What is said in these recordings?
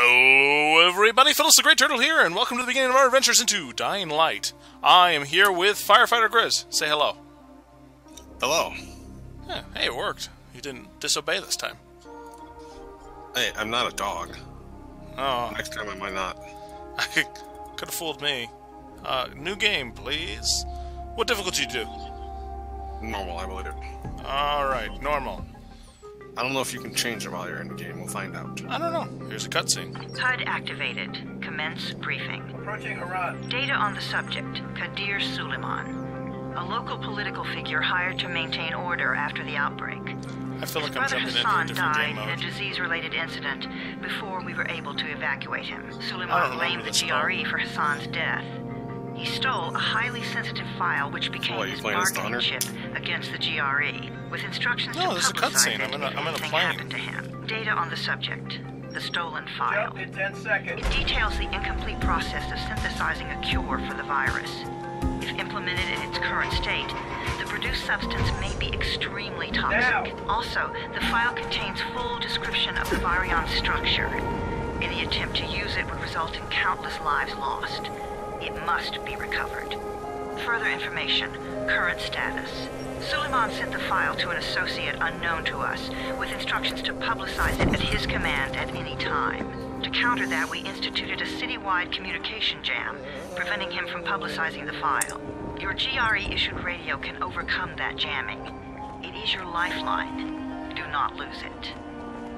Hello, everybody. Phillis the Great Turtle here, and welcome to the beginning of our adventures into Dying Light. I am here with Firefighter Grizz. Say hello. Hello. Yeah, hey, it worked. You didn't disobey this time. Hey, I'm not a dog. Oh, Next time I might not. could have fooled me. Uh, new game, please. What difficulty do you do? Normal, I believe. It. All right, normal. I don't know if you can change it while you're in the game. We'll find out. I don't know. Here's a cutscene. HUD activated. Commence briefing. Approaching Harran. Data on the subject, Kadir Suleiman. A local political figure hired to maintain order after the outbreak. I feel like His I'm brother jumping into a Hassan died game in a disease-related incident before we were able to evacuate him. I don't Suleiman blamed the this. GRE for Hassan's death. He stole a highly sensitive file which became what, you his playing as bargaining chip against the GRE, with instructions No, to this is a publicize cutscene. I'm in a- if I'm in a anything plane. happened to him. Data on the subject, the stolen file. Jump in 10 seconds. It details the incomplete process of synthesizing a cure for the virus. If implemented in its current state, the produced substance may be extremely toxic. Now. Also, the file contains full description of the virion structure. Any attempt to use it would result in countless lives lost. It must be recovered. Further information, current status. Suleiman sent the file to an associate unknown to us, with instructions to publicize it at his command at any time. To counter that, we instituted a citywide communication jam, preventing him from publicizing the file. Your GRE-issued radio can overcome that jamming. It is your lifeline. Do not lose it.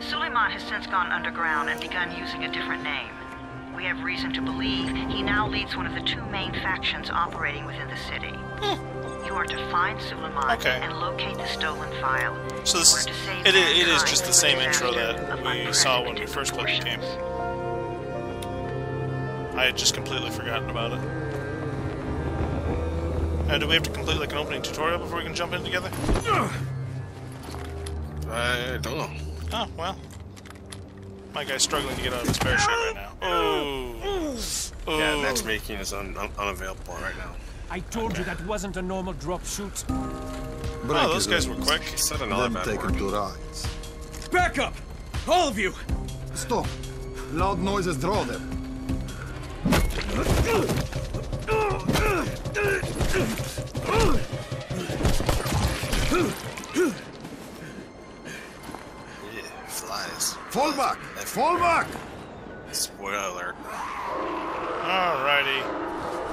Suleiman has since gone underground and begun using a different name. We have reason to believe he now leads one of the two main factions operating within the city. You are to find Suleiman Okay. and locate the stolen file. So this is, it, it is just the same intro that we saw when we first played the game. I had just completely forgotten about it. Uh, do we have to complete like an opening tutorial before we can jump in together? I don't know. Oh, well. My guy's struggling to get out of his parachute right now. Oh. Yeah, Oh. matchmaking is un- un- unavailable right now. I told you that wasn't a normal drop shoot. Oh, those guys were quick. Said another Then bad take word. to rides. Back up! All of you! Stop! Loud noises draw them. flies. Fall back! Fall back! Spoiler alert. Alrighty.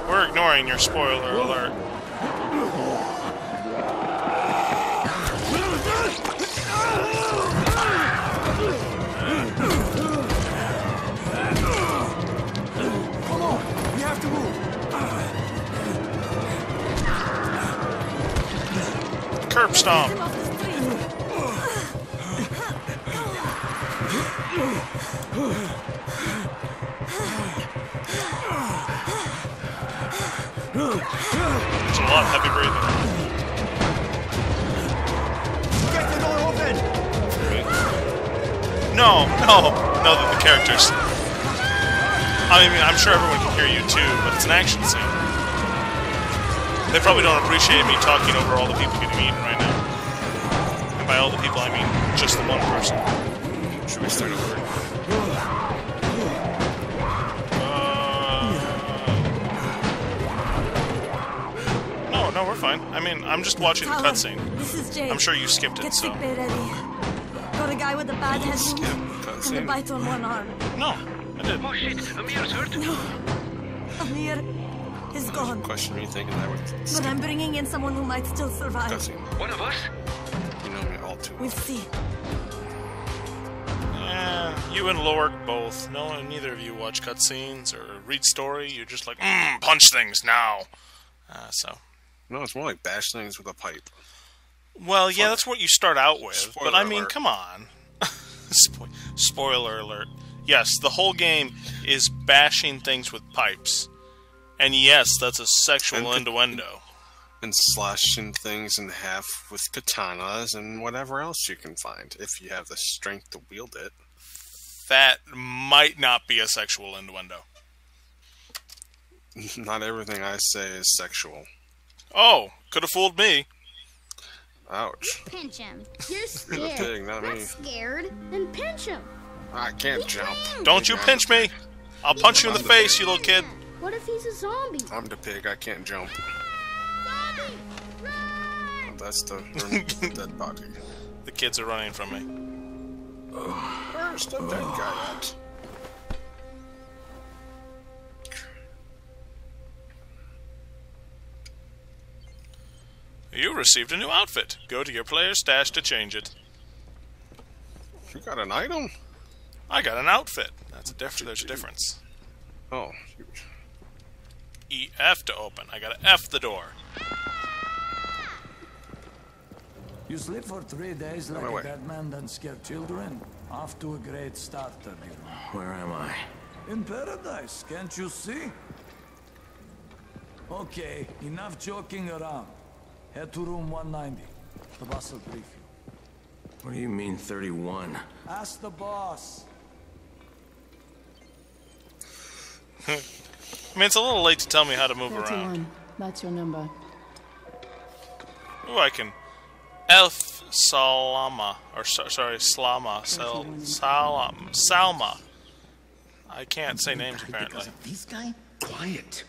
We're ignoring your spoiler alert. Come on! We have to move! Curb stomp. It's a lot of heavy breathing. Get the door open! No, no, no, the, the characters. I mean, I'm sure everyone can hear you too, but it's an action scene. They probably don't appreciate me talking over all the people getting eaten right now. And by all the people, I mean just the one person. Should we start over? No, no, we're fine. I mean, I'm just watching the cutscene. This is Jake. I'm sure you skipped it, Get so. sick bay ready. Got a guy with a bad head Skip wound and a bite on one arm. No, I did. Oh shit, Amir's hurt. Amir is gone, Question me thinking I would but I'm bringing in someone who might still survive. cutscene. One of us? You know me all too well. We'll see. Yeah, you and Lork both. No, neither of you watch cutscenes or read story. You're just like, mm, punch things now. Uh, so, No, it's more like bash things with a pipe. well, yeah, that's what you start out with. But I mean, alert. come on. Spo- spoiler alert. Yes, the whole game is bashing things with pipes. And yes, that's a sexual And- innuendo. And slashing things in half with katanas and whatever else you can find, if you have the strength to wield it. That might not be a sexual innuendo. Not everything I say is sexual. Oh, could have fooled me. Ouch. Pinch him. You're You're the scared. pig, not Not me. scared. Then pinch him. I can't jump. Don't you pinch me! I'll punch you in the face, you little kid. What if he's a zombie? I'm the pig. I can't jump. Zombie! Run! That's the dead body. The kids are running from me. Where's the dead guy at? You received a new outfit. Go to your player's stash to change it. You got an item? I got an outfit. That's a diff- There's a difference. Oh, shoot. E F to open. I gotta F the door. You sleep for three days like a dead man and scare children. Off to a great start, Tabiro. Where am I? In paradise, can't you see? Okay, enough joking around. Head to room 190. The boss will brief you. What do you mean 31? Ask the boss. Hmm. I mean, it's a little late to tell me how to move around. 31. That's your number. Ooh, I can Elf Salama or so, sorry Slama Sal, Salam Salma. I can't say names apparently. This guy? Quiet.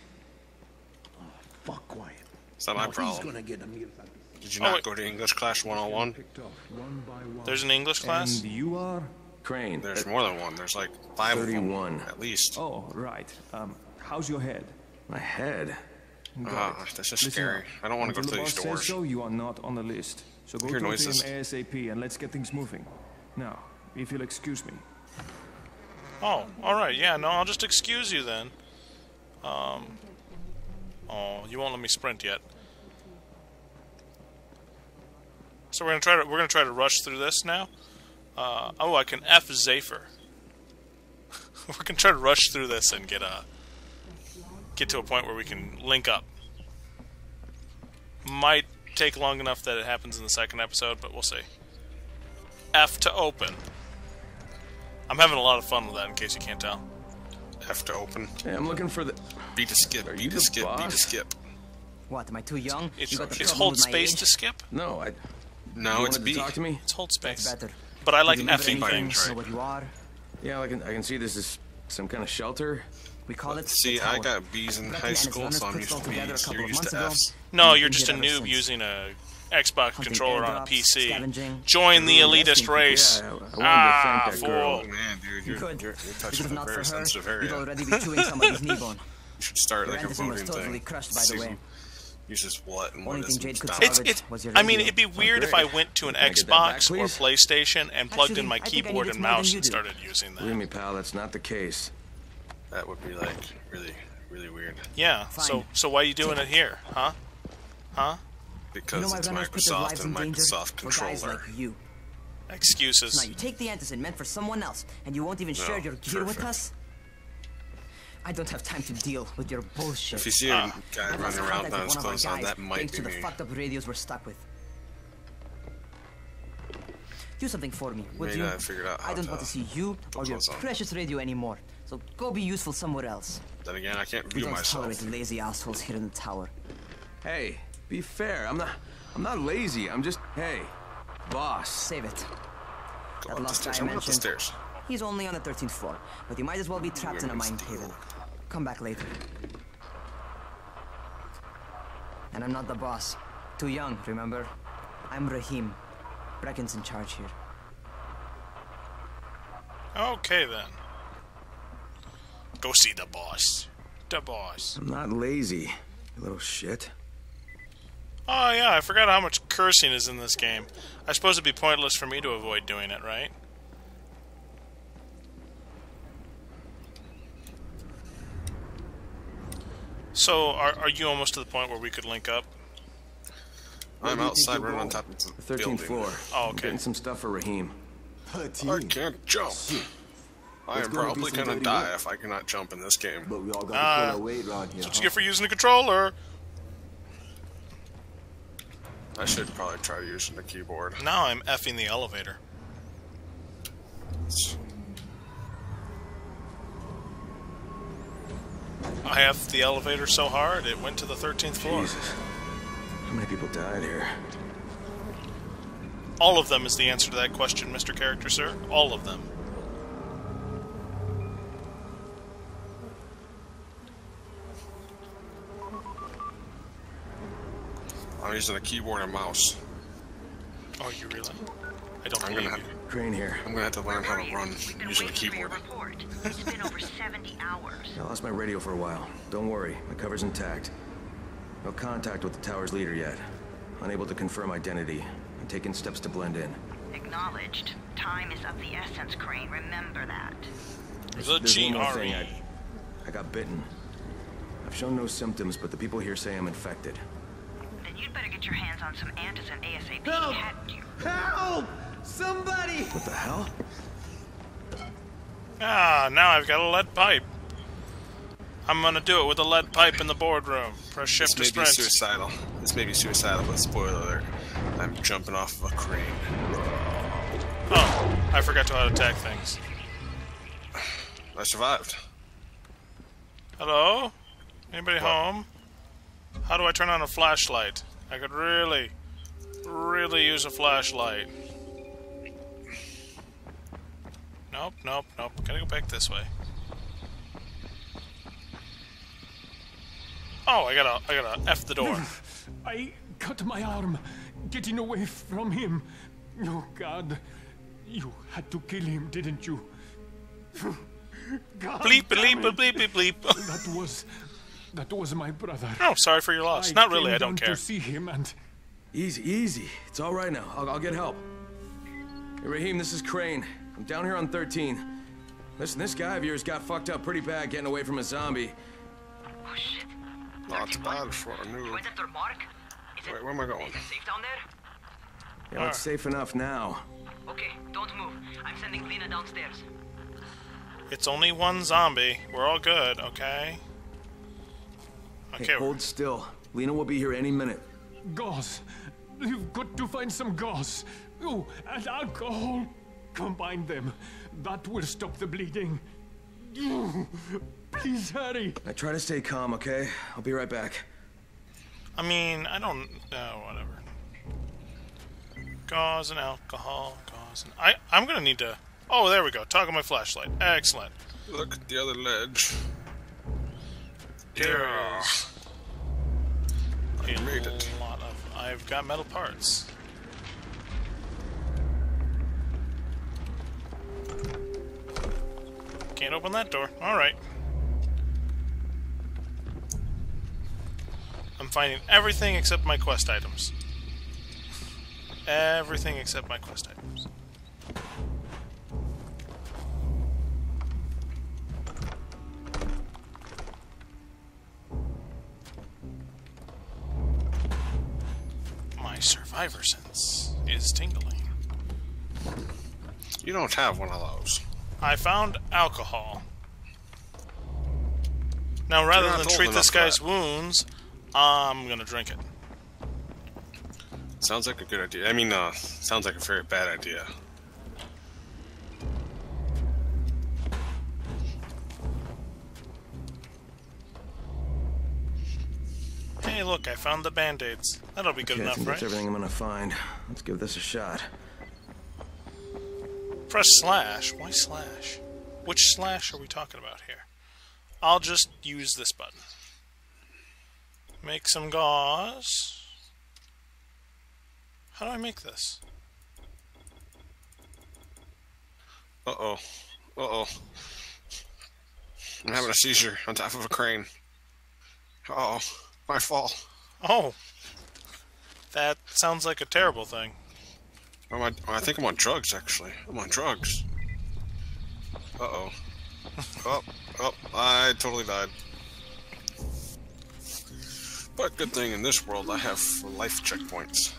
Oh, fuck quiet. It's not my He's problem. gonna get Did you Oh, not wait. go to English class 101? There's an English class. And you are? Crane. There's more than one. There's like five of 31. them, at least. Oh, right. Um, how's your head? My head. Ah, this is Listen scary. up. I don't want to go Until through the these boss doors. Says so, you are not on the list. So go Hear talk noises. to him ASAP and let's get things moving. Now, if you'll excuse me. Oh, all right. Yeah, no, I'll just excuse you then. Um. Oh, you won't let me sprint yet. So we're gonna try to we're gonna try to rush through this now. Uh, oh, I can F Zephyr. we're gonna try to rush through this and get a get to a point where we can link up. Might take long enough that it happens in the second episode, but we'll see. F to open. I'm having a lot of fun with that, in case you can't tell. Have to open. Hey, I'm looking for the. B to skip. Are B you to the skip. B to boss? skip. What, am I too young? It's, you got the it's hold with my space age? to skip. No, I. No, you it's wanted B. To talk to me? It's hold space. That's better. But I like You effing anything? things. Know what you are? Yeah, I can. I can see this is some kind of shelter. We call it See, I got B's in high school, so I'm used to B's. You're used to. F's. No, you're just a noob using a Xbox Hunting controller on a PC. scavenging. Join the elitist race. Yeah, I- I to ah, thank that girl. fool. Man, dude, you're, Good. you're, you're touching if a not for very her, sensitive you'd already be chewing somebody's knee bone. You should start Your like a antizin was totally thing. crushed, by the See way. Uses what and Only what thing isn't. Jade could It's it it's. I mean, it'd be weird if I went to an Can I get that back, Xbox or? PlayStation and plugged Actually, in my I think I keyboard and mouse you and started using Believe that. me, pal, that's not the case. That would be like really, really weird. Yeah. Fine. So so why are you doing it here, huh? Huh? Because You know it's put their Microsoft lives in and danger? Microsoft For guys controller. like you. Excuses. Now you take the antizin meant for someone else, and you won't even No, share your gear with us? I don't have time to deal with your bullshit. If you see a Ah. guy I've lost running around contact with his one of our clothes on, guys, that might thanks be to the me. fucked up radios we're stuck with. Do something for me, would Maybe you? I figured out how I don't to want to see you or your on. precious radio anymore. So go be useful somewhere else. Then again, I can't We view don't myself. tolerate lazy assholes here in the tower. Hey, be fair. I'm not. I'm not lazy. I'm just. Hey, boss. Save it. Go That up the stairs. guy I'm up the mentioned. stairs. He's only on the 13th floor, but he might as well be trapped in a Women's mine deal. haven. Come back later. And I'm not the boss. Too young, remember? I'm Rahim. Brecken's in charge here. Okay then. Go see the boss. The boss. I'm not lazy. You little shit. Oh yeah, I forgot how much cursing is in this game. I suppose it'd be pointless for me to avoid doing it, right? So, are, are you almost to the point where we could link up? I'm outside running on top of the, The 13th building. floor. Oh, I'm okay. Getting some stuff for Rahim. I can't jump. I Let's am go and do probably gonna die work. if I cannot jump in this game. But we all gotta Ah. pull our weight around here. That's what huh? you get for using the controller. I should probably try using the keyboard. Now I'm effing the elevator. I effed the elevator so hard it went to the 13th floor. Jesus. How many people died here? All of them is the answer to that question, Mr. Character, sir. All of them. I'm using a keyboard and mouse. Oh, you really? I don't I'm gonna have, you. Crane here. I'm gonna have to learn how to run using a waiting for your keyboard. It's been over 70 hours. I lost my radio for a while. Don't worry, my cover's intact. No contact with the tower's leader yet. Unable to confirm identity. I'm taking steps to blend in. Acknowledged. Time is of the essence, Crane. Remember that. There's a There's one more thing. GRE. I, I got bitten. I've shown no symptoms, but the people here say I'm infected. Then you'd better get your hands on some antizin ASAP. Help! Hadn't you? Help! Somebody! What the hell? Ah, now I've got a lead pipe. I'm gonna do it with a lead pipe in the boardroom. Press shift This to may be suicidal. This may be suicidal, but spoiler alert. I'm jumping off of a crane. Oh, I forgot to how to attack things. I survived. Hello? Anybody home? How do I turn on a flashlight? I could really, really use a flashlight. Nope, nope, nope. Gotta go back this way. Oh, I gotta, I gotta F the door. I cut my arm, getting away from him. Oh, God. You had to kill him, didn't you? God Bleep, bleep, bleep, bleep, bleep. That was... That was my brother. Oh, sorry for your loss. Not really, I don't care. to see him and... Easy, easy. It's all right now. I'll, I'll get help. Hey, Rahim, this is Crane. I'm down here on 13. Listen, this guy of yours got fucked up pretty bad getting away from a zombie. Oh, shit. Not bad for a new. Where's that mark? Is it, Wait, where am I going? is it safe down there? Yeah, it's safe enough now. Okay, don't move. I'm sending Lena downstairs. It's only one zombie. We're all good, okay? Hey, Okay, hold still. Lena will be here any minute. Gauze. You've got to find some gauze. Oh, and alcohol. Combine them. That will stop the bleeding. Please hurry. I try to stay calm, okay? I'll be right back. I mean, I don't. Uh, whatever. Gauze and alcohol. Gauze and. I, I'm gonna need to. Oh, there we go. Toggle my flashlight. Excellent. Look at the other ledge. Yeah. is I a made it. lot of. I've got metal parts. Can't open that door. Alright. I'm finding everything except my quest items. Everything except my quest items. My survivor sense is tingling. You don't have one of those. I found alcohol. Now, rather than treat this guy's that. wounds, I'm gonna drink it. Sounds like a good idea. I mean, uh, sounds like a very bad idea. Hey, look, I found the band-aids. That'll be good Okay, I enough, think right? that's everything I'm gonna find. Let's give this a shot. Press slash. Why slash? Which slash are we talking about here? I'll just use this button. Make some gauze. How do I make this? Uh oh. Uh oh. I'm having a seizure on top of a crane. Uh oh. My fall. Oh. That sounds like a terrible thing. I'm on, I think I'm on drugs, actually. I'm on drugs. Uh oh. oh, oh, I totally died. But good thing in this world I have life checkpoints.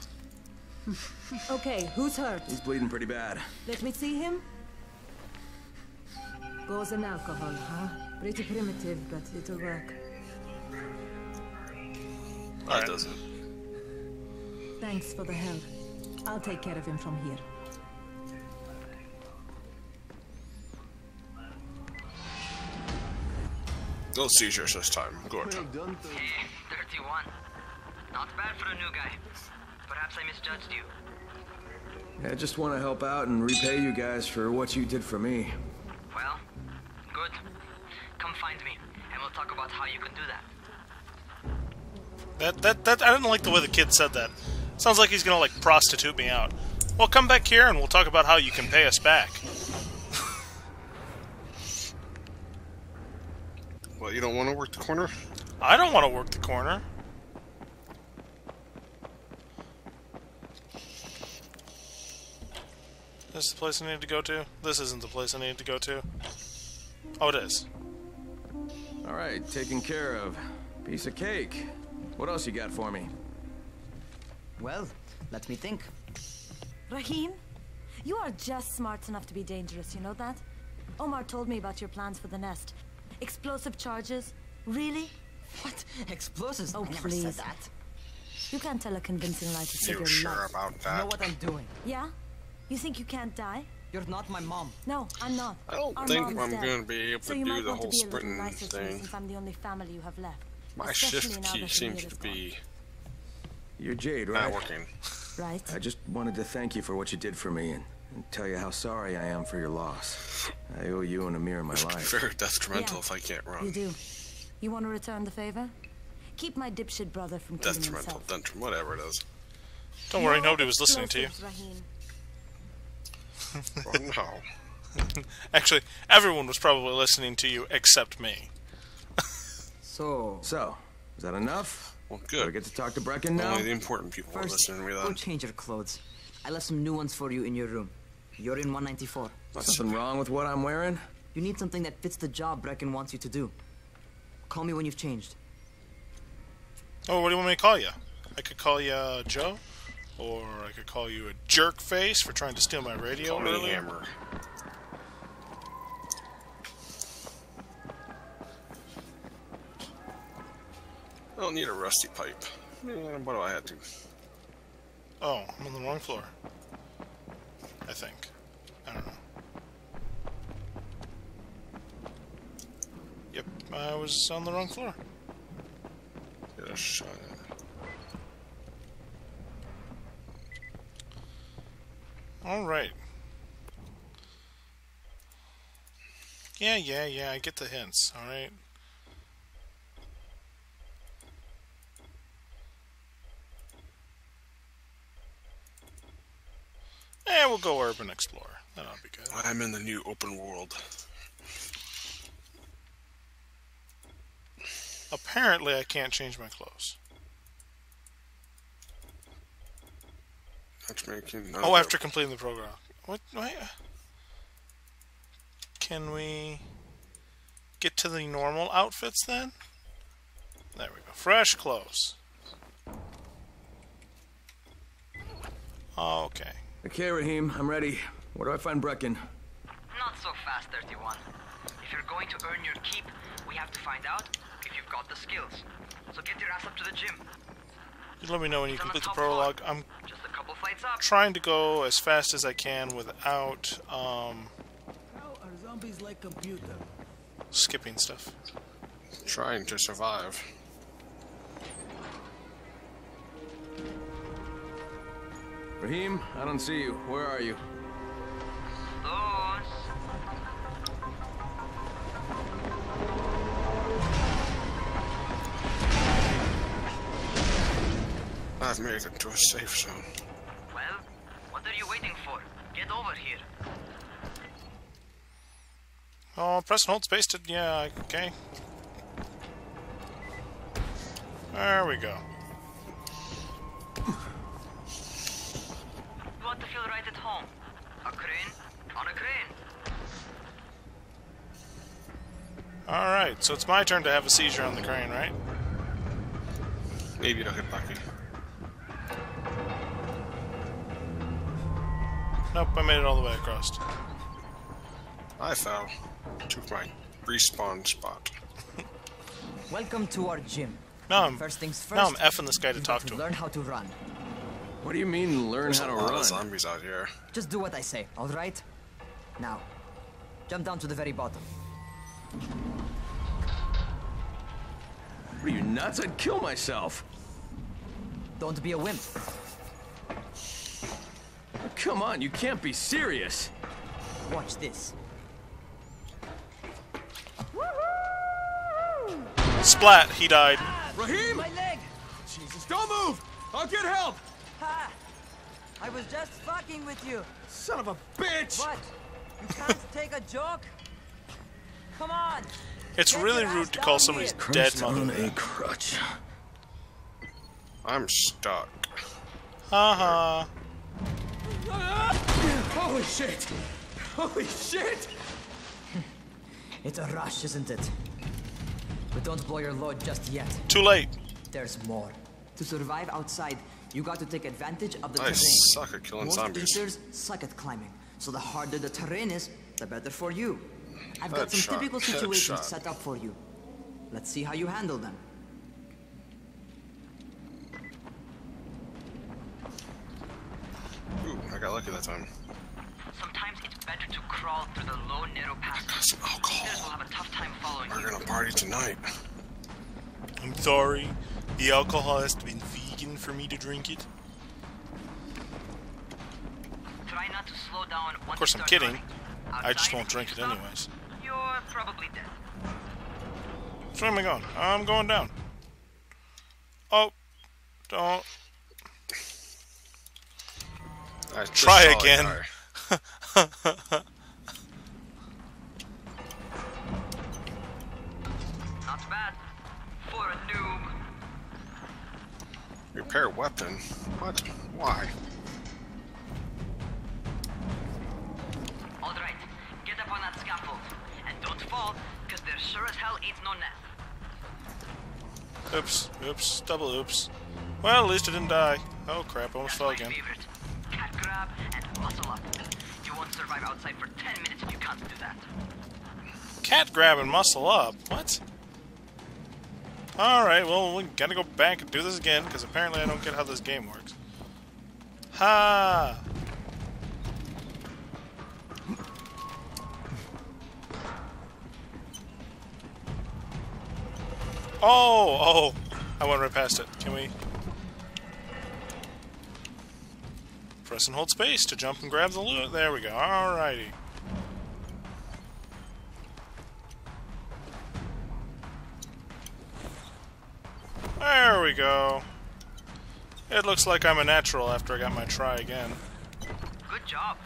Okay, who's hurt? He's bleeding pretty bad. Let me see him. Gauze and alcohol, huh? Pretty primitive, but it'll work. That doesn't. Thanks for the help. I'll take care of him from here. No seizures this time. Good. Hey, 31. Not bad for a new guy. Perhaps I misjudged you. I just want to help out and repay you guys for what you did for me. Well, good. Come find me, and we'll talk about how you can do that. That that that I didn't like the way the kid said that. Sounds like he's gonna like prostitute me out. Well, come back here and we'll talk about how you can pay us back. Well, you don't want to work the corner? I don't want to work the corner. This is the place I need to go to? This isn't the place I need to go to. Oh, it is. All right, taken care of. Piece of cake. What else you got for me? Well, let me think. Rahim, you are just smart enough to be dangerous, you know that? Omar told me about your plans for the nest. Explosive charges? Really? What? Explosives? Oh, I never oh, please. said that. You can't tell a convincing lie to save You your sure life. about I know what I'm doing. Yeah? You think you can't die? You're not my mom. No, I'm not. I don't Our think I'm dead. gonna be able so to you do might the want whole to be a little sprinting nicer to me thing. since I'm the only family you have left. My shift key seems to be You're Jade, not right? working. Right. I just wanted to thank you for what you did for me and, and tell you how sorry I am for your loss. I owe you and Amir my life. very detrimental Yeah. if I can't run. You do. You want to return the favor? Keep my dipshit brother from killing Detrimental, himself. detrimental, whatever it is. Don't worry, nobody was listening to you. Oh no. Actually, everyone was probably listening to you except me. So, So, is that enough? Well, Do I get to talk to Brecken now? Only the important people are first, listening to me go change your clothes. I left some new ones for you in your room. You're in 194. Something wrong with what I'm wearing? You need something that fits the job Brecken wants you to do. Call me when you've changed. Oh, what do you want me to call you? I could call you uh, Joe, or I could call you a jerk face for trying to steal my radio Call me earlier. Hammer. I don't need a rusty pipe. Eh, What do I have to? Oh, I'm on the wrong floor. I think. I don't know. Yep, I was on the wrong floor. Get a shot at. Alright. Yeah, yeah, yeah, I get the hints, alright? We'll go Urban Explorer. That'll be good. I'm in the new open world. Apparently, I can't change my clothes. Matchmaking. Oh, after completing the program. What? Wait. Can we get to the normal outfits then? There we go. Fresh clothes. Okay. Okay, Rahim, I'm ready. Where do I find Brecken? Not so fast, 31. If you're going to earn your keep, we have to find out if you've got the skills. So get your ass up to the gym. Just let me know when you It's on the complete the top prologue. I'm Just a couple flights up. trying to go as fast as I can without um, How are zombies like computer? skipping stuff. Trying to survive. Rahim, I don't see you. Where are you? Those. I've made it to a safe zone. Well, what are you waiting for? Get over here. Oh, press and hold space to. Yeah, okay. There we go. Alright, so it's my turn to have a seizure on the crane, right? Maybe it'll hit Bucky. Nope, I made it all the way across. I fell to my respawn spot. Welcome to our gym. Now I'm, First things first. now I'm effing this guy to talk got to him. Learn how to run. What do you mean, learn There's how a to lot run? of zombies out here. Just do what I say, all right? Now, jump down to the very bottom. What are you nuts? I'd kill myself. Don't be a wimp. Oh, come on, you can't be serious. Watch this. Splat, he died. Rahim! My leg! Jesus, don't move! I'll get help! Ha! I was just fucking with you. Son of a bitch! What? You can't take a joke? Come on! It's really rude to call down somebody's dead mother on a crutch. I'm stuck. Haha. Holy shit! Holy shit! It's a rush, isn't it? But don't blow your load just yet. Too late. There's more. To survive outside, you got to take advantage of the I terrain. suck at killing Most zombies. eaters suck at climbing, so the harder the terrain is, the better for you. I've got some typical situations set up for you. Let's see how you handle them. Ooh, I got lucky that time. Sometimes it's better to crawl through the low, narrow passages. some alcohol. Will have a tough time following We're you. gonna party tonight. I'm sorry. The alcohol has to be vegan for me to drink it. Try not to slow down once Of course, I'm kidding. running. I just won't drink it anyways. You're probably dead. So where am I going? I'm going down. Oh. Don't. I Try again. Not bad. For a noob. Repair weapon? What? Why? Alright, get up on that scaffold. And don't fall, because there sure as hell ain't no net. Oops. Oops. Double oops. Well, at least I didn't die. Oh crap, I almost fell again. favorite. Cat grab and muscle up. You won't survive outside for 10 minutes if you can't do that. Cat grab and muscle up. What? Alright, well, we gotta go back and do this again, because apparently I don't get how this game works. Ha! Oh, oh, I went right past it. Can we? Press and hold space to jump and grab the loot. There we go. Alrighty. There we go. It looks like I'm a natural after I got my try again. Good job.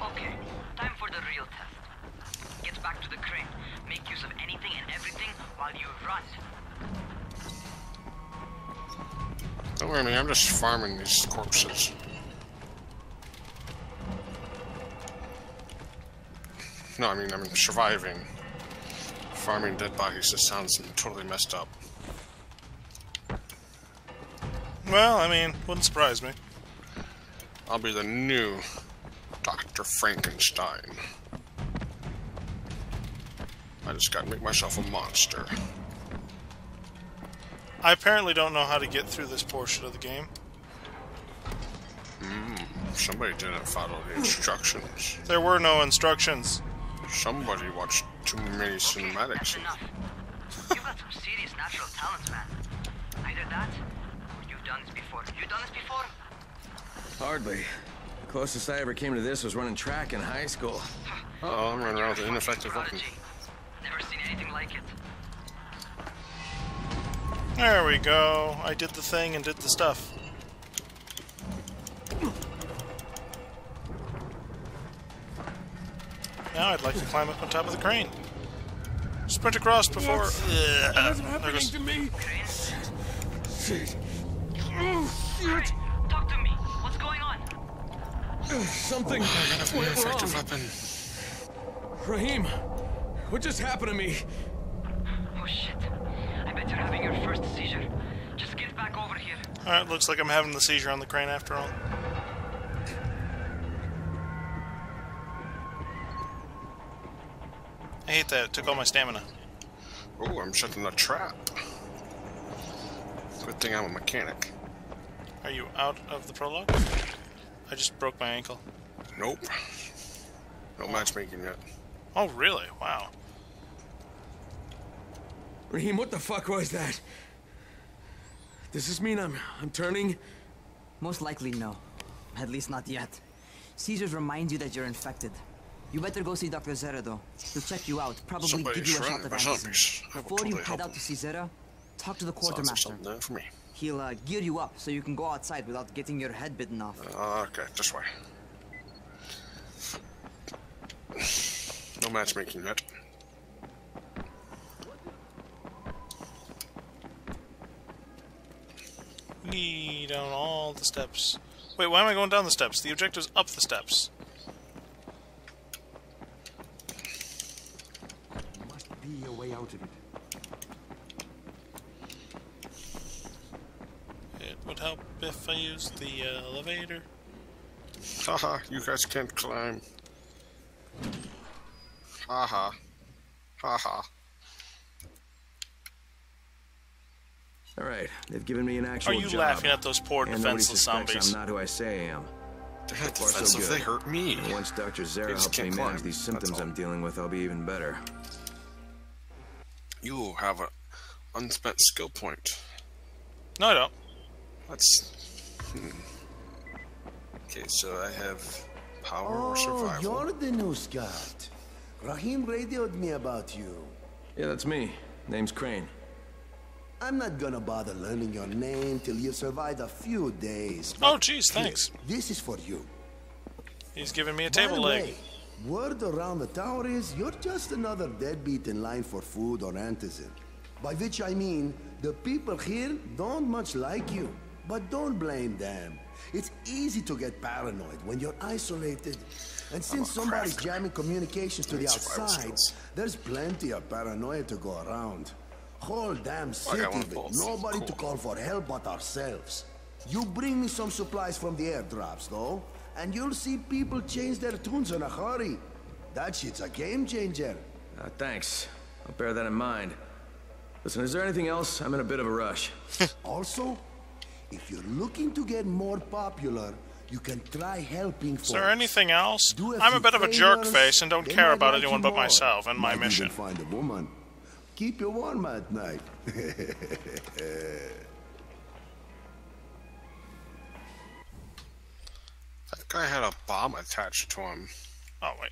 Okay, time for the real test. Get back to the crane. Make use of anything and everything while you run. Don't worry, man. I'm just farming these corpses. No, I mean, I'm surviving. Farming dead bodies just sounds totally messed up. Well, I mean, wouldn't surprise me. I'll be the new Dr. Frankenstein. I just gotta make myself a monster. I apparently don't know how to get through this portion of the game. Mm, somebody didn't follow the instructions. There were no instructions. Somebody watched too many cinematics. Enough. You've got some serious natural talents, man. Either that, or you've done this before. You done this before? Hardly. Closest I ever came to this was running track in high school. Uh oh, I'm running around with an ineffective weapon. There we go. I did the thing and did the stuff. Now I'd like to climb up on top of the crane. Sprint across before. What's- Ugh, what's happening goes- to me? Shit. Shit. Talk to me. What's going on? Something went wrong. weapon. Rahim, what just happened to me? Oh shit. I bet you're having your first seizure. Just get back over here. Alright, looks like I'm having the seizure on the crane after all. I hate that. It took all my stamina. Oh, I'm shutting a trap. Good thing I'm a mechanic. Are you out of the prologue? I just broke my ankle. Nope. No matchmaking yet. Oh, really? Wow. Rahim, what the fuck was that? Does this mean I'm I'm turning? Most likely no. At least not yet. Seizures reminds you that you're infected. You better go see Dr. Zere though. He'll check you out, probably Somebody's give you a shot of by medicine. zombies. I Before you head out to see Zere, talk to the Sounds like quartermaster. for me. He'll uh, gear you up so you can go outside without getting your head bitten off. Uh, okay, this way. No matchmaking yet. Me down all the steps. Wait, why am I going down the steps? The objective's up the steps. There Must be a way out of it. It would help if I used the uh, elevator. Haha, you guys can't climb. Haha. Haha. All right, they've given me an actual Are you job. laughing at those poor and defenseless suspects zombies? I'm not who I say I am. They're not far, so they hurt me. And once Dr. Zere helps me can't manage climb, these symptoms. I'm dealing with, I'll be even better. You have an unspent skill point. No, I don't. That's. Hmm. Okay, so I have power or Oh, survival. you're the new scout. Rahim radioed me about you. Yeah, that's me. Name's Crane. I'm not gonna bother learning your name till you survive a few days. Oh, here, thanks. This is for you. He's giving me a table leg. way, word around the tower is you're just another deadbeat in line for food or antizin. By which I mean, the people here don't much like you. But don't blame them. It's easy to get paranoid when you're isolated. And since somebody's jamming communications to the outside, there's plenty of paranoia to go around. Whole damn city with of both. nobody to call for help but ourselves. You bring me some supplies from the airdrops, though, and you'll see people change their tunes in a hurry. That shit's a game changer. Uh, thanks. I'll bear that in mind. Listen, is there anything else? I'm in a bit of a rush. also, if you're looking to get more popular, you can try helping Is there anything else? Do a I'm a bit of a jerk face and don't care about anyone but myself and my mission. Find a woman. Keep you warm at night. That guy had a bomb attached to him. Oh, wait.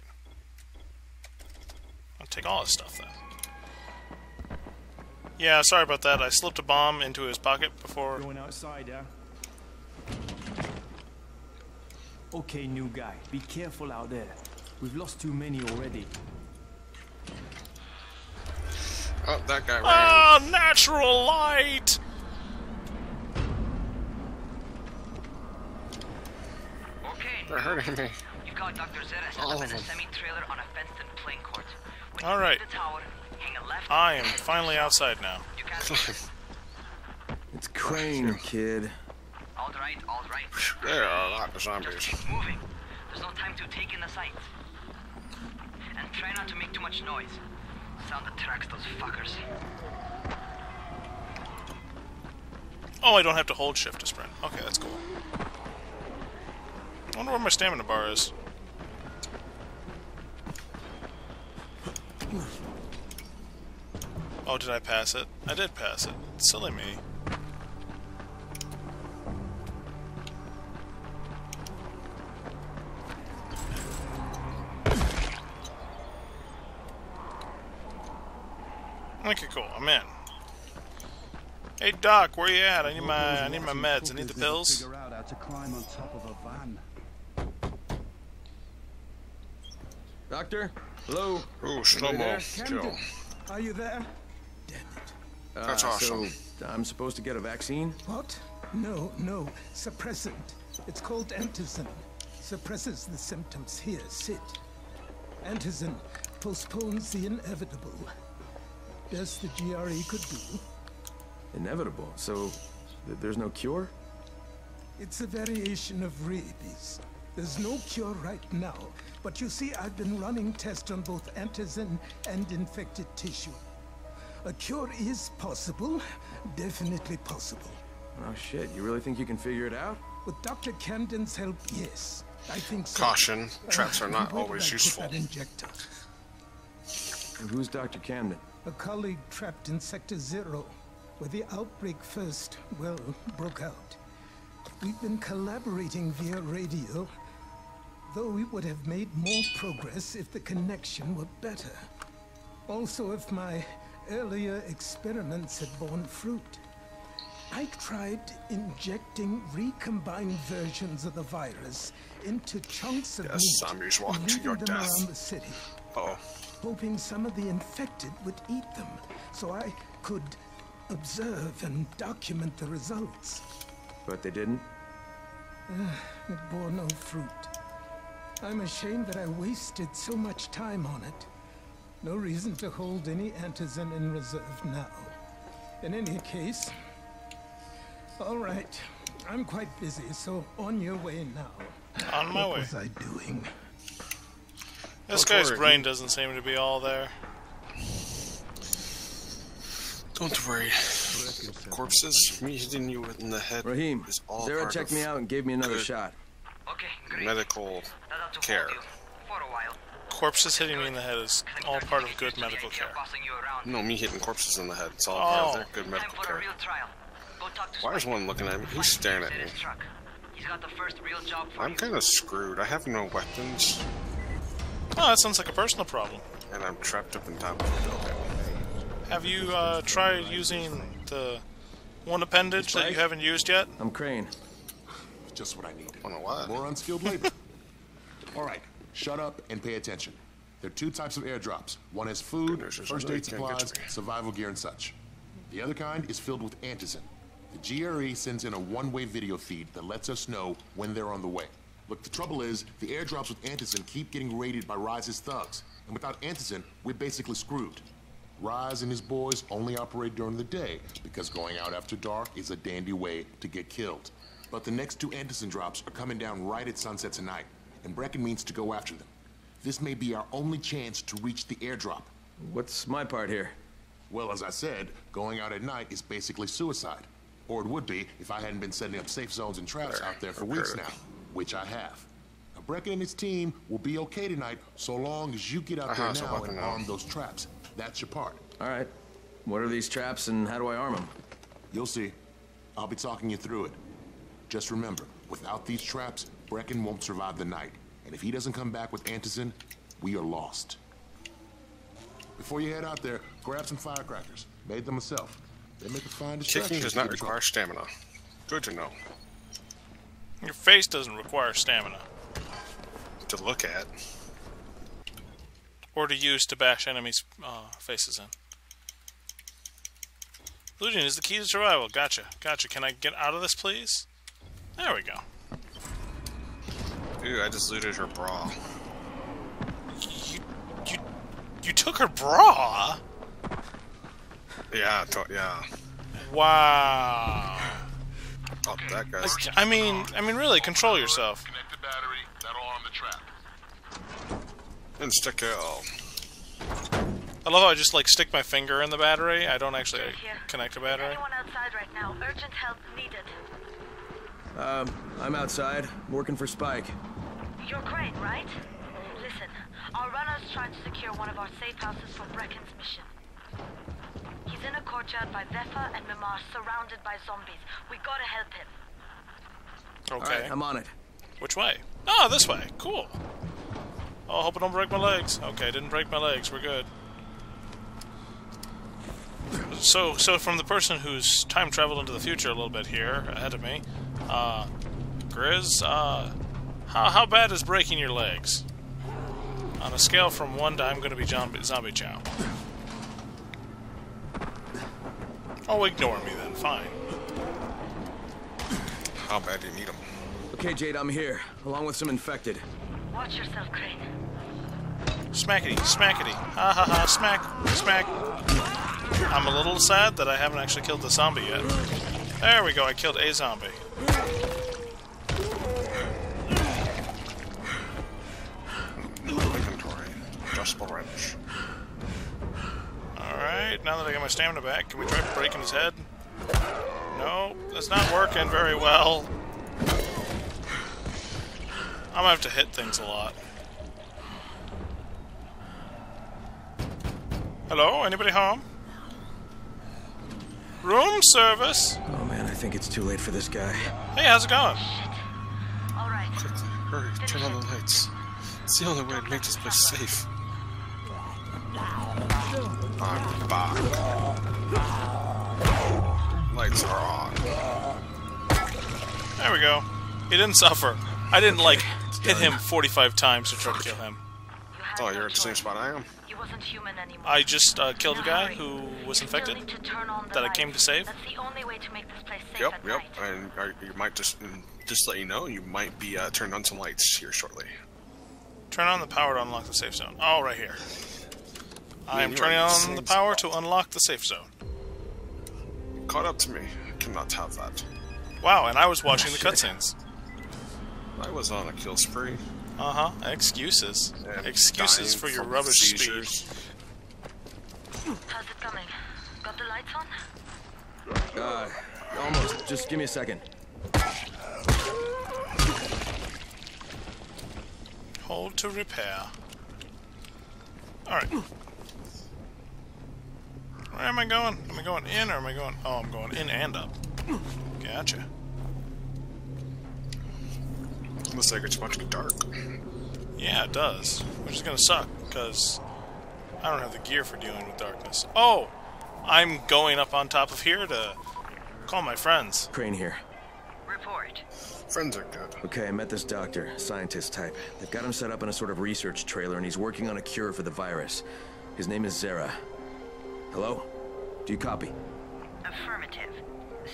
I'll take all his stuff then. Yeah, sorry about that. I slipped a bomb into his pocket before. Going outside, yeah? Okay, new guy. Be careful out there. We've lost too many already. Oh, that guy ran. Ah, natural light! Okay, They're hurting me. you've got Dr. Zere set All up of in a semi-trailer on a fenced-in playing court. When All you right. leave the tower, hang a left. I am finally outside now. You can't It's Crane, kid. All right, all right. There are a lot of zombies. Just keep moving. There's no time to take in the sights. And try not to make too much noise. Attracts those fuckers. Oh, I don't have to hold shift to sprint. Okay, that's cool. I wonder where my stamina bar is. Oh, did I pass it? I did pass it. Silly me. Okay, cool. I'm in. Hey Doc, where you at? I need my I need my meds. I need the pills. Figure out how to climb on top of a van. Doctor? Hello? Ooh, slow-mo Anybody kill. Camden, are you there? there? That's Uh, awesome. So, I'm supposed to get a vaccine? What? No, no. Suppressant. It's called antizin. Suppresses the symptoms. Here, sit. Antizin postpones the inevitable. Best the GRE could do. Inevitable. So, th there's no cure? It's a variation of rabies. There's no cure right now, but you see, I've been running tests on both antizin and infected tissue. A cure is possible, definitely possible. Oh shit, you really think you can figure it out? With Dr. Camden's help, yes. I think so. Caution, traps are uh, not where did always useful. Injector? And who's Dr. Camden? A colleague trapped in Sector Zero, where the outbreak first, well, broke out. We've been collaborating via radio, though we would have made more progress if the connection were better. Also, if my earlier experiments had borne fruit. I tried injecting recombined versions of the virus into chunks of Yes, meat, zombies walk and to your death. around the city, Uh-oh. Hoping some of the infected would eat them, so I could observe and document the results. But they didn't? Uh, it bore no fruit. I'm ashamed that I wasted so much time on it. No reason to hold any antizin in reserve now. In any case, all right. I'm quite busy, so on your way now. On my what way. was I doing? This guy's worry. brain doesn't seem to be all there. Don't worry. Corpses, me hitting you in the head Rahim, is all Zere part checked of me out and gave me another good shot. medical care. Corpses hitting me in the head is all part of good medical care. No, me hitting corpses in the head. It's all part Oh. of their oh. good medical care. Why is one looking at me? He's staring at me. He's got the first real job for I'm kind of screwed. I have no weapons, Oh, that sounds like a personal problem. and I'm trapped up in top of a building. Have you uh, tried using the one appendage that you haven't used yet? I'm Crane. Just what I need. Wanna what? More unskilled labor. All right, shut up and pay attention. There are two types of airdrops. One is food, Goodness, first aid who can't get supplies, survival gear, and such. The other kind is filled with antizin. The GRE sends in a one-way video feed that lets us know when they're on the way. Look, the trouble is, the airdrops with antizin keep getting raided by Rais's thugs. And without antizin, we're basically screwed. Rise and his boys only operate during the day because going out after dark is a dandy way to get killed. But the next two antizin drops are coming down right at sunset tonight, and Brecken means to go after them. This may be our only chance to reach the airdrop. What's my part here? Well, as I said, going out at night is basically suicide. Or it would be if I hadn't been setting up safe zones and traps out there for weeks now, which I have. Now, Brecken and his team will be okay tonight so long as you get out there now fucking and no. arm those traps. That's your part. All right. What are these traps and how do I arm them? You'll see. I'll be talking you through it. Just remember, without these traps, Brecken won't survive the night. And if he doesn't come back with antizin, we are lost. Before you head out there, grab some firecrackers. Made them myself. They make a fine distraction. Kicking does not require stamina. Good to know. Your face doesn't require stamina. To look at. Or to use to bash enemies' uh, faces in. Looting is the key to survival. Gotcha. Gotcha. Can I get out of this, please? There we go. Ooh, I just looted her bra. You You... You took her bra? Yeah, to- yeah. Wow. That guy's. I mean, I mean, really, control yourself. Insta kill. I love how I just like stick my finger in the battery. I don't actually connect a battery. Anyone outside right now? Urgent help needed. Um, I'm outside, working for Spike. You're Crane, right? Listen, our runner's trying to secure one of our safe houses for Brecken's mission. He's in a courtyard by Vefa and Mimar, surrounded by zombies. We gotta help him. Okay. All right, I'm on it. Which way? Oh, this way. Cool. Oh, hope I don't break my legs. Okay, didn't break my legs. We're good. So, so from the person who's time traveled into the future a little bit here ahead of me, uh, Grizz, uh, how how bad is breaking your legs? On a scale from one to I'm going to be zombie, zombie chow. Oh, ignore me then. Fine. How bad do you need them? Okay, Jade, I'm here, along with some infected. Watch yourself, Crane. Smackety, smackety. Ha ha ha, smack, smack. I'm a little sad that I haven't actually killed the zombie yet. There we go, I killed a zombie. Inventory. Adjustable wrench. Alright, now that I got my stamina back, can we try breaking his head? No, that's not working very well. I'm gonna have to hit things a lot. Hello, anybody home? Room service? Oh man, I think it's too late for this guy. Hey, how's it going? All right. Hurry, turn on the lights. It's the only way to make this place safe. I'm back. lights are on. There we go. He didn't suffer. I didn't, like, hit him 45 times to try to kill him. Oh, you're at the same spot I am. He wasn't human anymore. I just uh, killed a guy hurry. who was infected need to turn on the that I came to save. That's the only way to make this place safe Yep, at yep. And you might just mm, just let you know you might be uh, turned on some lights here shortly. Turn on the power to unlock the safe zone. Oh, right here. I am turning are at the on the power to unlock the safe zone. Caught up to me. I cannot have that. Wow, and I was watching the cutscenes. I was on a kill spree. Uh huh. Excuses. And Excuses for your rubbish seizures. speed. How's it coming? Got the lights on? Uh, almost. Just give me a second. Hold to repair. Alright. Where am I going? Am I going in or am I going... Oh, I'm going in and up. Gotcha. Looks like it's about to get dark. Yeah, it does. Which is gonna suck, because I don't have the gear for dealing with darkness. Oh! I'm going up on top of here to call my friends. Crane here. Report. Friends are good. Okay, I met this doctor, scientist type. They've got him set up in a sort of research trailer, and he's working on a cure for the virus. His name is Zere. Hello? Do you copy? Affirmative.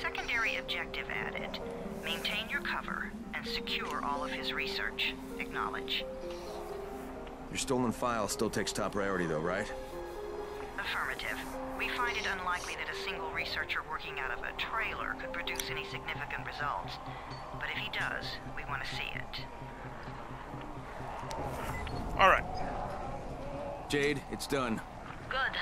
Secondary objective added. Maintain your cover and secure all of his research. Acknowledge. Your stolen file still takes top priority, though, right? Affirmative. We find it unlikely that a single researcher working out of a trailer could produce any significant results. But if he does, we want to see it. Alright. Jade, it's done. Good.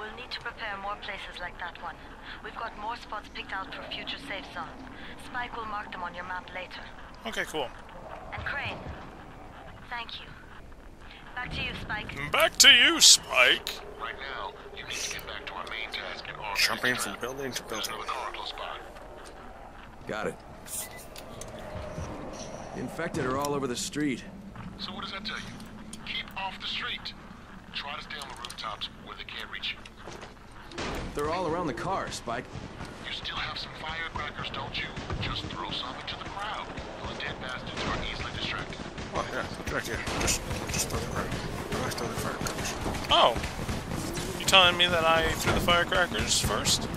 We'll need to prepare more places like that one. We've got more spots picked out for future safe zones. Spike will mark them on your map later. Okay, cool. And Crane, thank you. Back to you, Spike. Back to you, Spike. Right now, you need to get back to our main task and arm Jumping from building to building. There's another close by. Got it. The infected are all over the street. So what does that tell you? Keep off the street. Try to stay on the rooftops where they can't reach you. They're all around the car, Spike. You still have some firecrackers, don't you? Just throw some into the crowd. Those dead bastards are easily distracted. Oh yeah, good idea. Just just throw the crowd. I throw the firecrackers. Oh. You telling me that I threw the firecrackers first?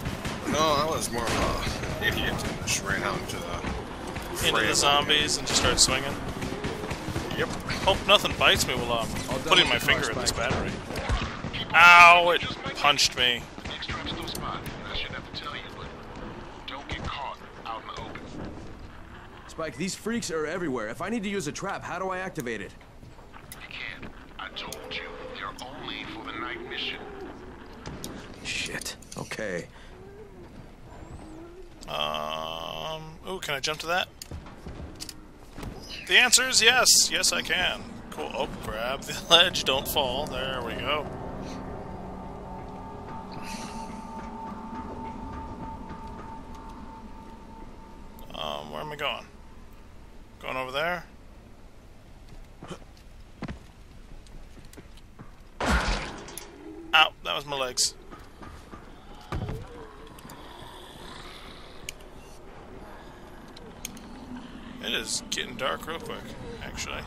No, I was more of a idiot and just ran out into the Into the zombies and just started swinging? Yep. Hope nothing bites me while I'm I'll putting my finger in this battery. Ow! It punched me. The next trap's still spot. I shouldn't have to tell you, but don't get caught out in the open. Spike, these freaks are everywhere. If I need to use a trap, how do I activate it? You can't. I told you, they're only for the night mission. Shit. Okay. Um. Ooh, can I jump to that? The answer is yes. Yes, I can. Cool. Oh, grab the ledge. Don't fall. There we go. Um, where am I going? Going over there? Ow, that was my legs. It is getting dark real quick, actually.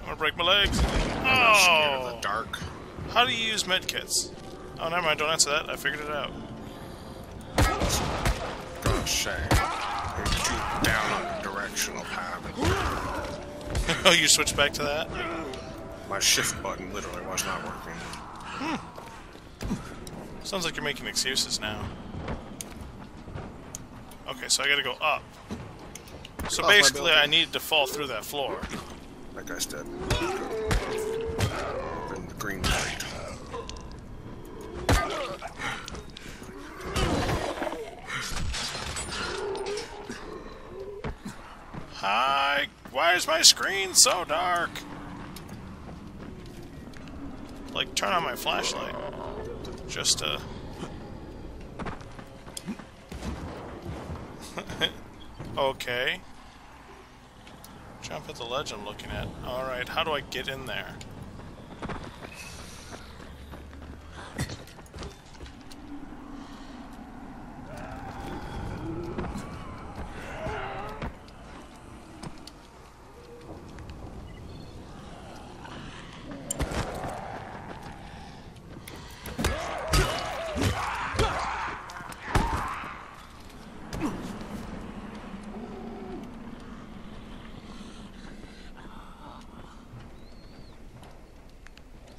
I'm gonna break my legs. I'm oh! scared of Oh! the dark. How do you use medkits? Oh, never mind. Don't answer that. I figured it out. Gosh, dang. They shoot down on the directional pad. oh, you switch back to that? My shift button literally was not working. Hmm. Sounds like you're making excuses now. Okay, so I gotta go up. So basically. I needed to fall through that floor. That guy's dead. Open the green light. Hi! Why is my screen so dark? Like, turn on my flashlight. Just to... Uh, okay. Jump at the ledge I'm looking at. Alright, how do I get in there?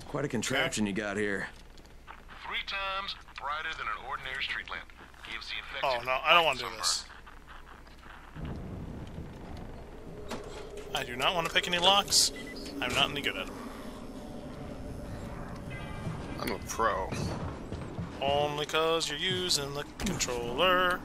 Quite a contraption you got here. Three times brighter than an ordinary street lamp. Gives the Oh no, I don't want to do this. I do not want to pick any locks. I'm not any good at them. I'm a pro. Only cause you're using the controller.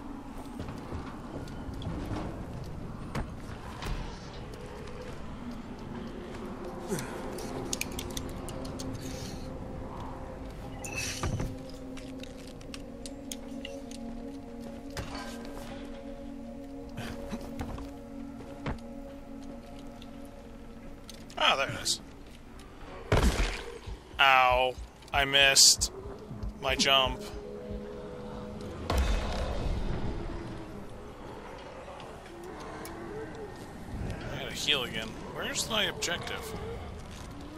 Jump. I gotta heal again. Where's my objective?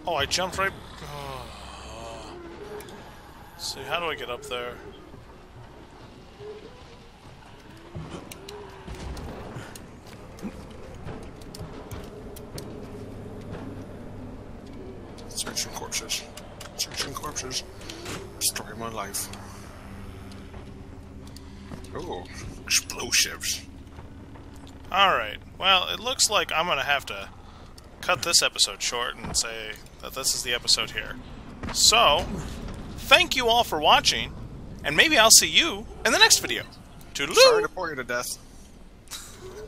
Oh, I jumped right... Oh. See, how do I get up there? Searching corpses. Searching corpses. Story of my life. Oh, explosives. Alright, well, it looks like I'm gonna have to cut this episode short and say that this is the episode here. So, thank you all for watching, and maybe I'll see you in the next video. Toodaloo! Sorry to bore you to death.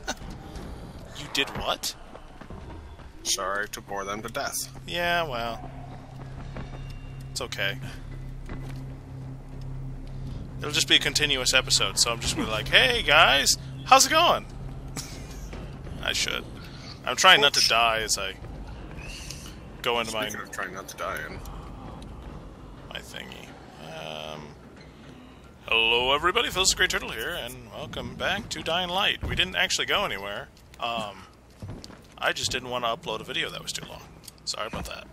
You did what? Sorry to bore them to death. Yeah, well. It's okay. It'll just be a continuous episode, so I'm just gonna be like, hey guys, how's it going? I should. I'm trying not to die as I go into my Speaking of trying not to die in. my thingy. Um, hello, everybody. Phil's Great Turtle here, and welcome back to Dying Light. We didn't actually go anywhere. Um, I just didn't want to upload a video that was too long. Sorry about that.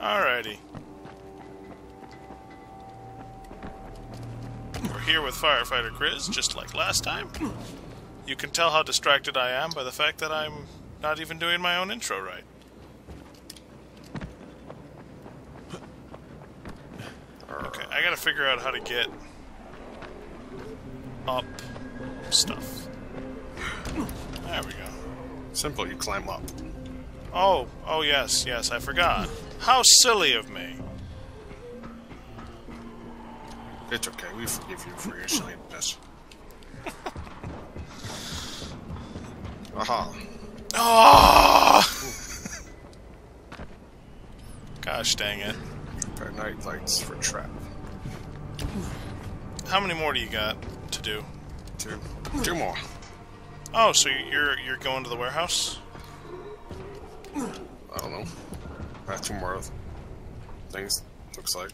Alrighty. We're here with Firefighter Grizz, just like last time. You can tell how distracted I am by the fact that I'm not even doing my own intro right. Okay, I gotta figure out how to get up stuff. There we go. Simple, you climb up. Oh, oh yes, yes, I forgot. How silly of me. It's okay, we forgive you for your silliness. Aha. Oh! Gosh dang it. Prepare night lights for trap. How many more do you got to do? Two. Two more. Oh, so you're you're going to the warehouse? I don't know. I have two more things, looks like.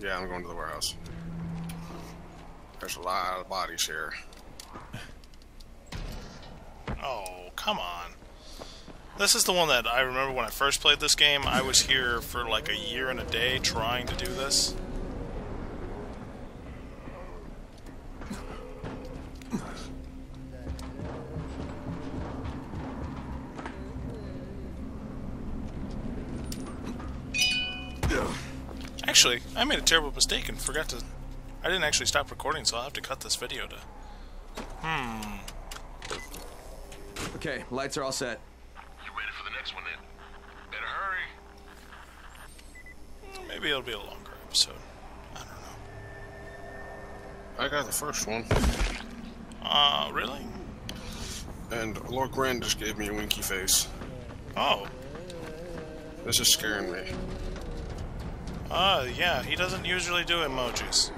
Yeah, I'm going to the warehouse. There's a lot of bodies here. Oh, come on. This is the one that I remember when I first played this game. I was here for like a year and a day trying to do this. Actually, I made a terrible mistake and forgot to... I didn't actually stop recording, so I'll have to cut this video to... Hmm... Okay, lights are all set. You ready for the next one then? Better hurry. Maybe it'll be a longer episode. I don't know. I got the first one. Uh, really? And Lord Grand just gave me a winky face. Oh. This is scaring me. Uh, yeah, he doesn't usually do emojis.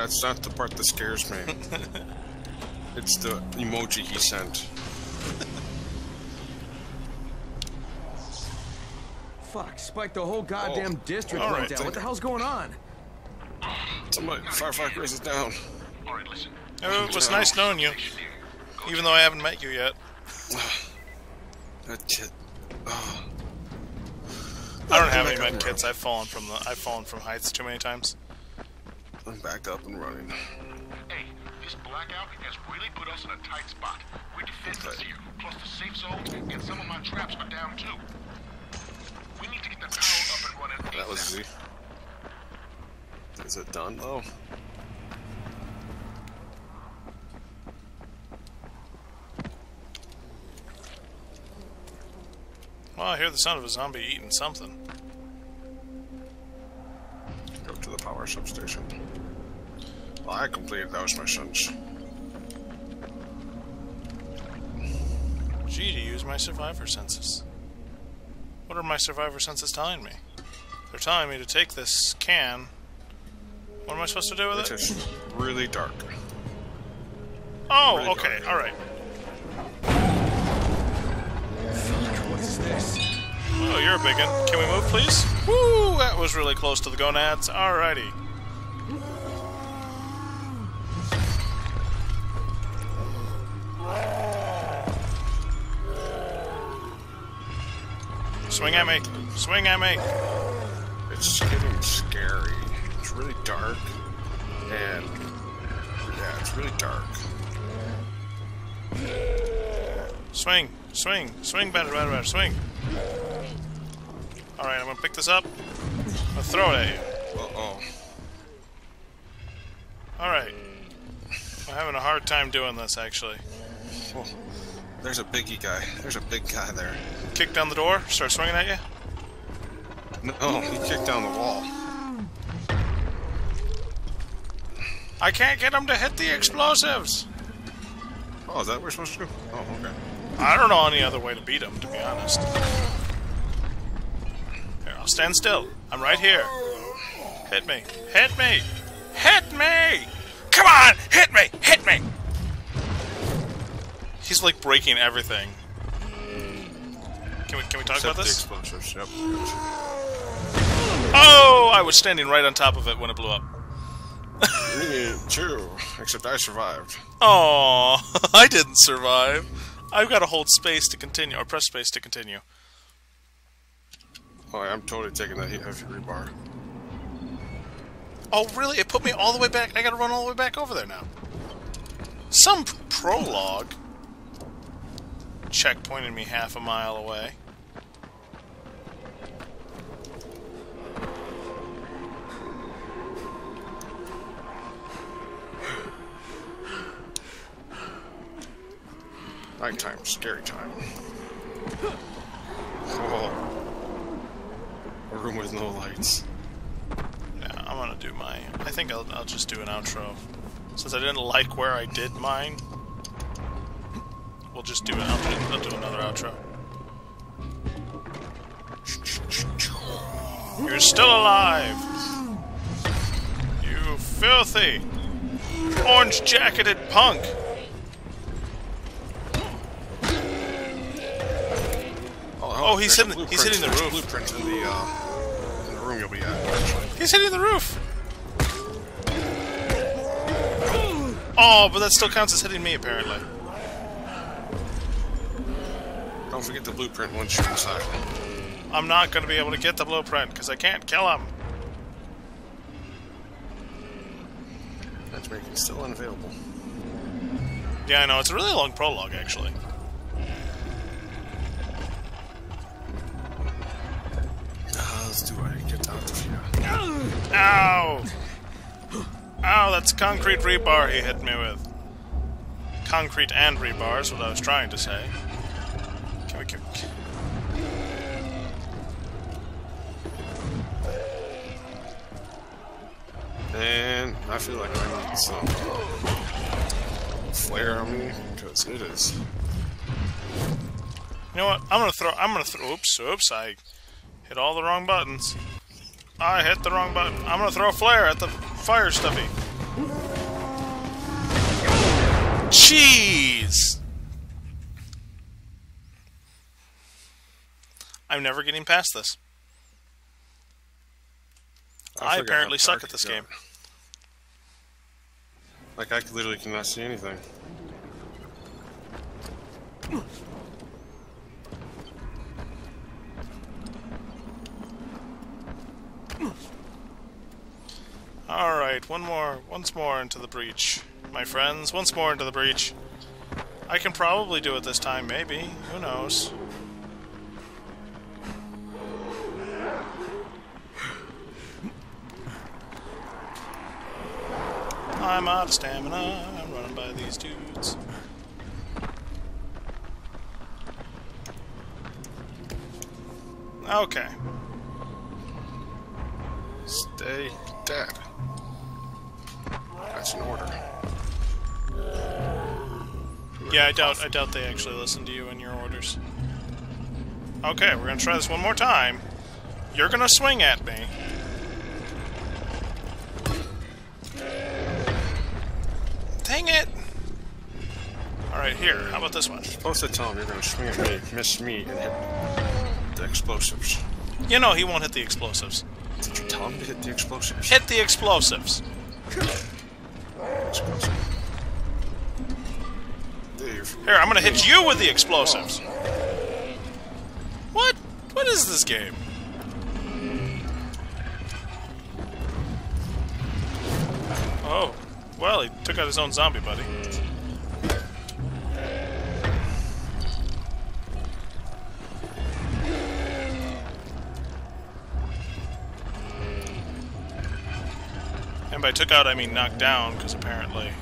That's not the part that scares me. it's the emoji he sent. Fuck, spiked the whole goddamn Oh. district All went right, down. thank What the hell's going on? Somebody, firefighter Grizz is down. Alright, listen. Oh, it was nice knowing you. Even though I haven't met you yet. That shit. Oh. I don't have any Back med kits. I've fallen from the I've fallen from heights too many times. I'm back up and running. Hey, this blackout has really put us in a tight spot. We're defenses here, plus the safe zone, and some of my traps are down too. We need to get the power up and running That was easy. Is it done though? Well, I hear the sound of a zombie eating something. Go to the power substation. I completed those missions. G to use my survivor senses. What are my survivor senses telling me? They're telling me to take this can. What am I supposed to do with it? It is really dark. Oh, really okay, alright. What is this? Oh, you're a big one. Can we move, please? Woo! That was really close to the gonads. Alrighty. Swing at me! Swing at me! It's getting scary. It's really dark. And yeah, it's really dark. Swing! Swing! Swing better, better, better! Swing! Alright, I'm gonna pick this up. I'm gonna throw it at you. Uh oh. Alright. I'm having a hard time doing this, actually. Oh, there's a biggie guy. There's a big guy there. Kick down the door, start swinging at you. No, he kicked down the wall. I can't get him to hit the explosives! Oh, is that what we're supposed to do? Oh, okay. I don't know any other way to beat him, to be honest. Here, I'll stand still. I'm right here. Hit me. Hit me! Hit me! Come on! Hit me! Hit me! He's like breaking everything. Can we, can we talk Except about this? explosives. Yep. Oh! I was standing right on top of it when it blew up. Me too. Except I survived. Oh, I didn't survive. I've got to hold space to continue, or press space to continue. Oh, I'm totally taking that heavy rebar. Oh, really? It put me all the way back. I gotta run all the way back over there now. Some prologue. Checkpointed me half a mile away. Nighttime, scary time. A room with no lights. Yeah, I'm gonna do my. I think I'll, I'll just do an outro. Since I didn't like where I did mine, we'll just do. I'll do, I'll do another outro. You're still alive! You filthy, orange jacketed punk! Oh, he's hitting, he's hitting the roof. Blueprint in the, uh, in the room you'll be at. Actually. He's hitting the roof! Oh, but that still counts as hitting me, apparently. Don't forget the blueprint once you're inside. I'm not going to be able to get the blueprint, because I can't kill him. Matchmaking still unavailable. Yeah, I know, it's a really long prologue, actually. Let's do it. Get out of here. Ow! Ow, that's concrete rebar he hit me with. Concrete and rebar is what I was trying to say. Can we... Can, And I feel like I need some flare on me because it is. You know what? I'm gonna throw. I'm gonna throw. Oops, oops! I hit all the wrong buttons. I hit the wrong button. I'm gonna throw a flare at the fire stuffy. Jeez! I'm never getting past this. I, forgot apparently suck at this game. Like I literally cannot see anything. Alright, one more, once more into the breach. My friends, once more into the breach. I can probably do it this time, maybe. Who knows? I'm out of stamina. I'm running by these dudes. Okay. Stay dead. That's an order. Yeah, I doubt I doubt they actually listen to you and your orders. Okay, we're gonna try this one more time. You're gonna swing at me. Dang it! Alright, here, how about this one? supposed to tell him you're gonna swing at me, miss me, and hit the explosives. You know he won't hit the explosives. Did you tell him to hit the explosives? Hit the explosives. Explosive. Here, I'm gonna hit you with the explosives. What? What is this game? Oh. Well, he took out his own zombie buddy. Took out, I mean knocked down, because apparently...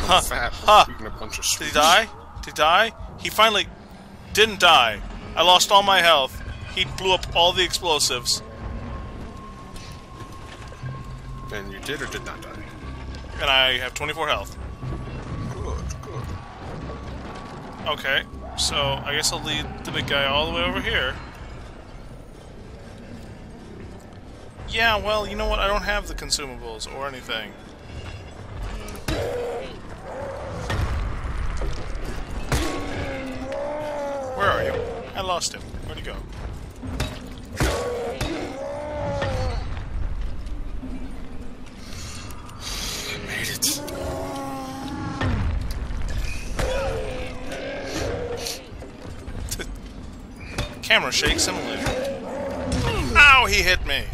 Huh. Huh. Eating a bunch of Did he die? Did he die? He finally didn't die. I lost all my health. He blew up all the explosives. And you did or did not die? And I have 24 health. Good, good. Okay, so I guess I'll lead the big guy all the way over here. Yeah, well, you know what? I don't have the consumables or anything. Where are you? I lost him. Where'd he go? Made it. Camera shakes similarly. Ow, he hit me.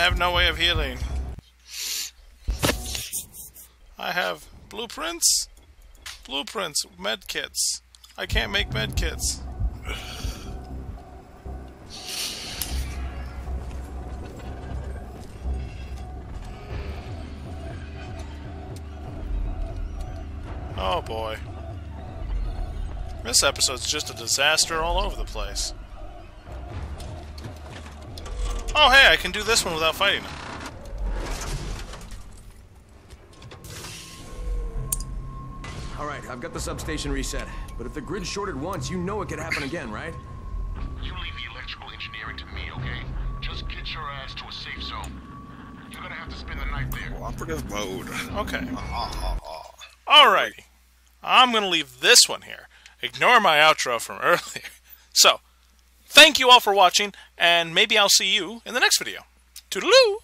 Have no way of healing. I have blueprints? Blueprints, medkits. I can't make medkits. Oh boy. This episode's just a disaster all over the place. Oh hey, I can do this one without fighting him. Alright, I've got the substation reset. But if the grid shorted once, you know it could happen again, right? You leave the electrical engineering to me, okay? Just get your ass to a safe zone. You're gonna have to spend the night there. Oh, Cooperative mode. Okay. Alrighty. I'm gonna leave this one here. Ignore my outro from earlier. So, thank you all for watching, and maybe I'll see you in the next video. Toodaloo!